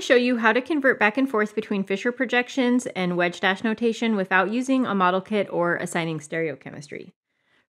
to show you how to convert back and forth between Fischer projections and wedge dash notation without using a model kit or assigning stereochemistry.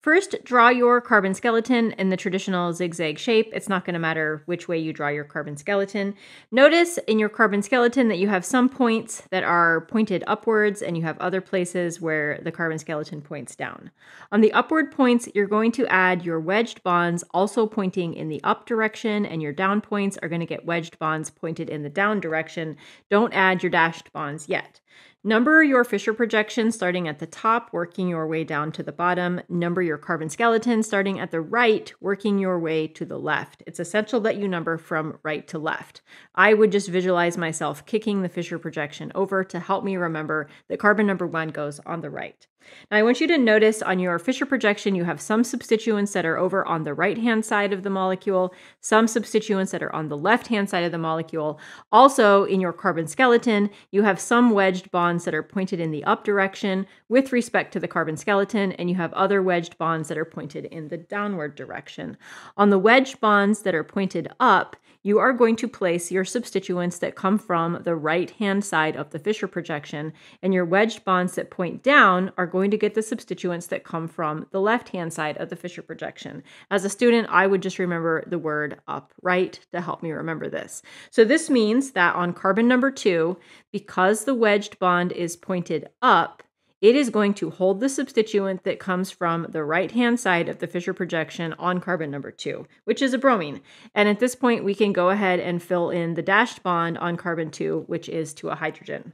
First, draw your carbon skeleton in the traditional zigzag shape. It's not going to matter which way you draw your carbon skeleton. Notice in your carbon skeleton that you have some points that are pointed upwards and you have other places where the carbon skeleton points down. On the upward points, you're going to add your wedged bonds also pointing in the up direction and your down points are going to get wedged bonds pointed in the down direction. Don't add your dashed bonds yet. Number your Fischer projection starting at the top, working your way down to the bottom. Number your carbon skeleton starting at the right, working your way to the left. It's essential that you number from right to left. I would just visualize myself kicking the Fischer projection over to help me remember that carbon number one goes on the right. Now I want you to notice on your Fischer projection, you have some substituents that are over on the right-hand side of the molecule, some substituents that are on the left-hand side of the molecule. Also in your carbon skeleton, you have some wedged bonds that are pointed in the up direction with respect to the carbon skeleton, and you have other wedged bonds that are pointed in the downward direction. On the wedged bonds that are pointed up, you are going to place your substituents that come from the right-hand side of the Fischer projection, and your wedged bonds that point down are going to get the substituents that come from the left-hand side of the Fischer projection. As a student, I would just remember the word upright to help me remember this. So this means that on carbon number two, because the wedged bond is pointed up, it is going to hold the substituent that comes from the right-hand side of the Fischer projection on carbon number two, which is a bromine. And at this point, we can go ahead and fill in the dashed bond on carbon two, which is to a hydrogen.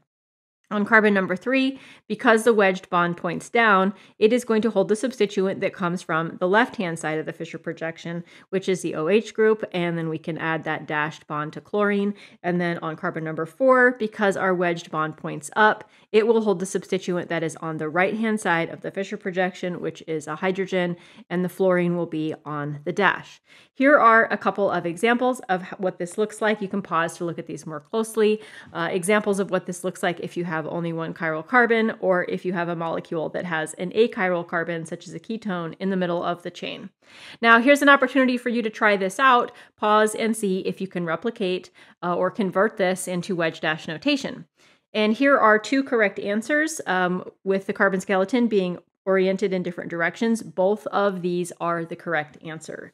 On carbon number three, because the wedged bond points down, it is going to hold the substituent that comes from the left-hand side of the Fischer projection, which is the OH group, and then we can add that dashed bond to chlorine. And then on carbon number four, because our wedged bond points up, it will hold the substituent that is on the right-hand side of the Fischer projection, which is a hydrogen, and the fluorine will be on the dash. Here are a couple of examples of what this looks like. You can pause to look at these more closely. Uh, examples of what this looks like if you have have only one chiral carbon, or if you have a molecule that has an achiral carbon, such as a ketone, in the middle of the chain. Now, here's an opportunity for you to try this out. Pause and see if you can replicate uh, or convert this into wedge dash notation. And here are two correct answers um, with the carbon skeleton being oriented in different directions. Both of these are the correct answer.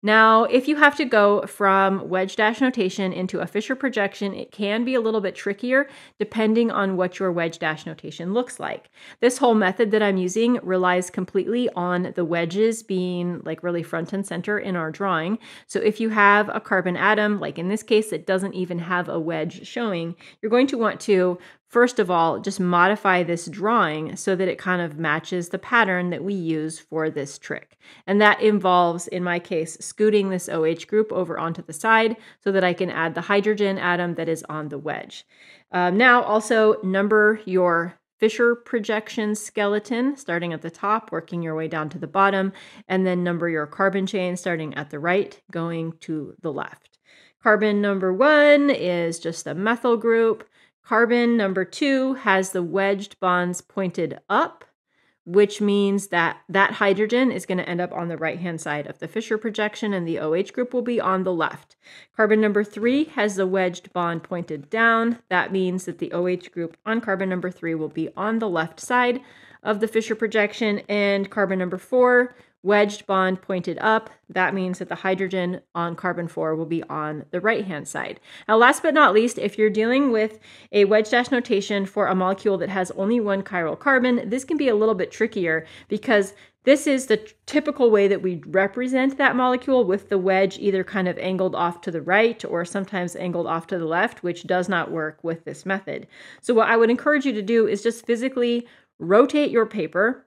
Now, if you have to go from wedge dash notation into a Fischer projection, it can be a little bit trickier depending on what your wedge dash notation looks like. This whole method that I'm using relies completely on the wedges being like really front and center in our drawing. So if you have a carbon atom, like in this case, it doesn't even have a wedge showing, you're going to want to First of all, just modify this drawing so that it kind of matches the pattern that we use for this trick. And that involves, in my case, scooting this OH group over onto the side so that I can add the hydrogen atom that is on the wedge. Um, now also number your Fischer projection skeleton starting at the top, working your way down to the bottom, and then number your carbon chain starting at the right, going to the left. Carbon number one is just a methyl group. Carbon number two has the wedged bonds pointed up, which means that that hydrogen is going to end up on the right-hand side of the Fischer projection and the OH group will be on the left. Carbon number three has the wedged bond pointed down. That means that the OH group on carbon number three will be on the left side of the Fischer projection and carbon number four wedged bond pointed up. That means that the hydrogen on carbon 4 will be on the right-hand side. Now, last but not least, if you're dealing with a wedge dash notation for a molecule that has only one chiral carbon, this can be a little bit trickier because this is the typical way that we represent that molecule with the wedge either kind of angled off to the right or sometimes angled off to the left, which does not work with this method. So what I would encourage you to do is just physically rotate your paper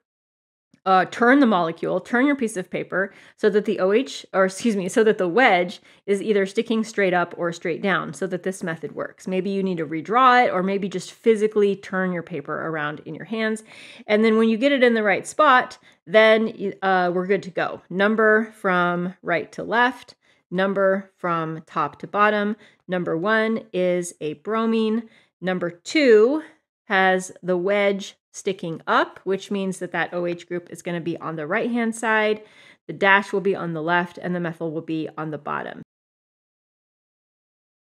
uh, turn the molecule, turn your piece of paper so that the OH, or excuse me, so that the wedge is either sticking straight up or straight down so that this method works. Maybe you need to redraw it or maybe just physically turn your paper around in your hands. And then when you get it in the right spot, then uh, we're good to go. Number from right to left, number from top to bottom. Number one is a bromine. Number two has the wedge sticking up, which means that that OH group is going to be on the right-hand side. The dash will be on the left and the methyl will be on the bottom.